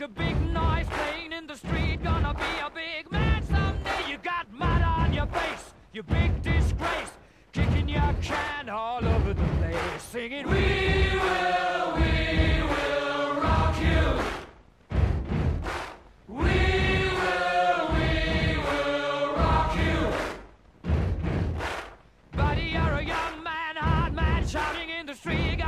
a big noise playing in the street. Gonna be a big man someday. You got mud on your face, you big disgrace. Kicking your can all over the place. Singing, We will, we will rock you. We will, we will rock you. Buddy, you're a young man, hard man, shouting in the street.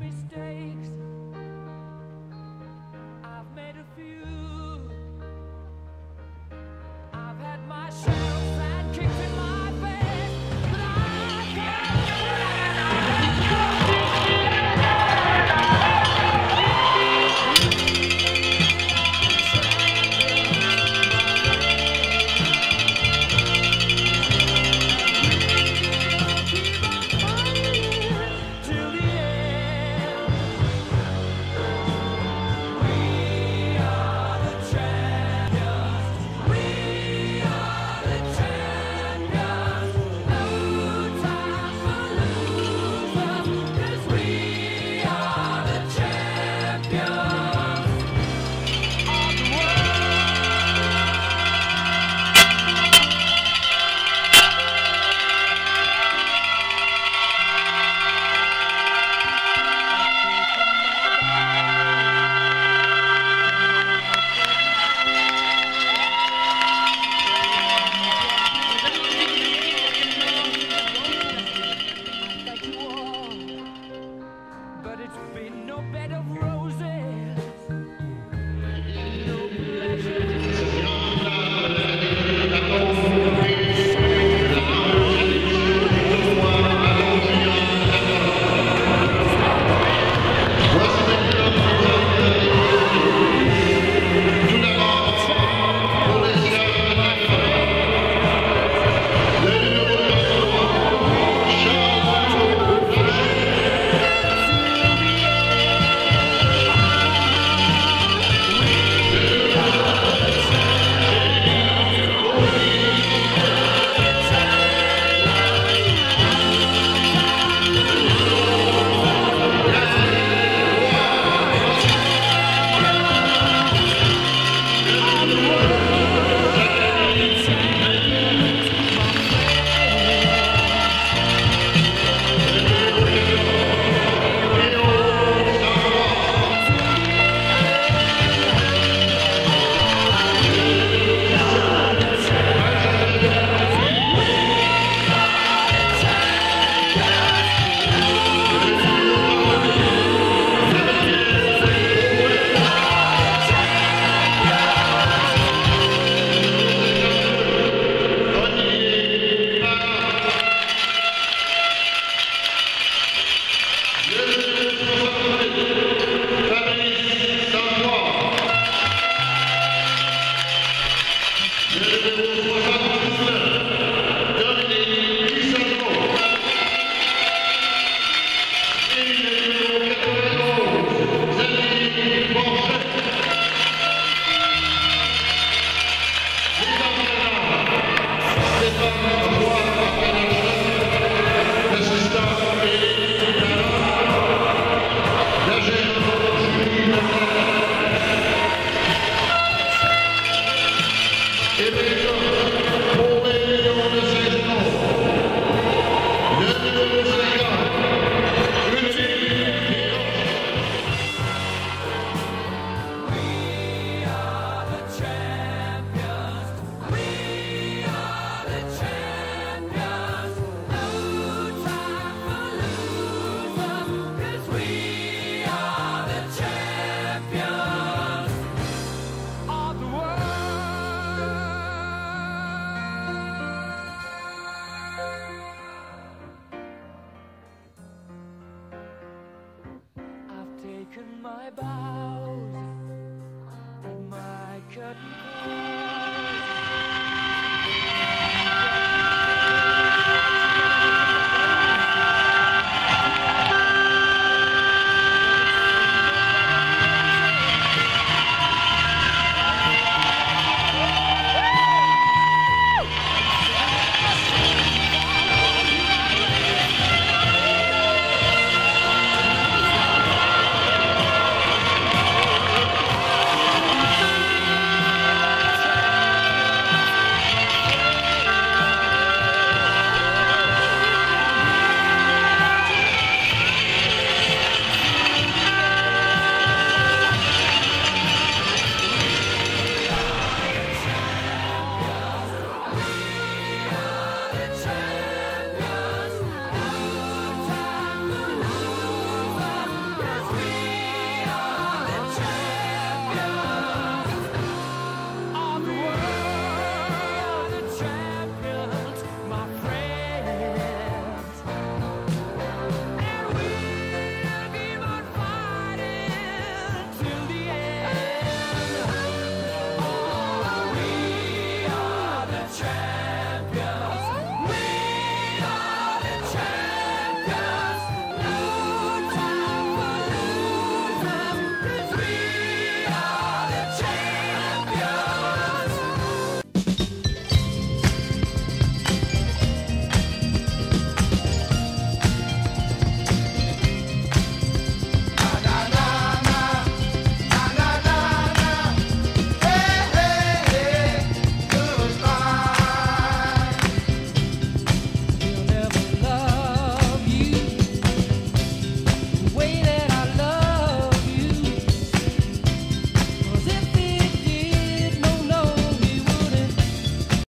mistakes,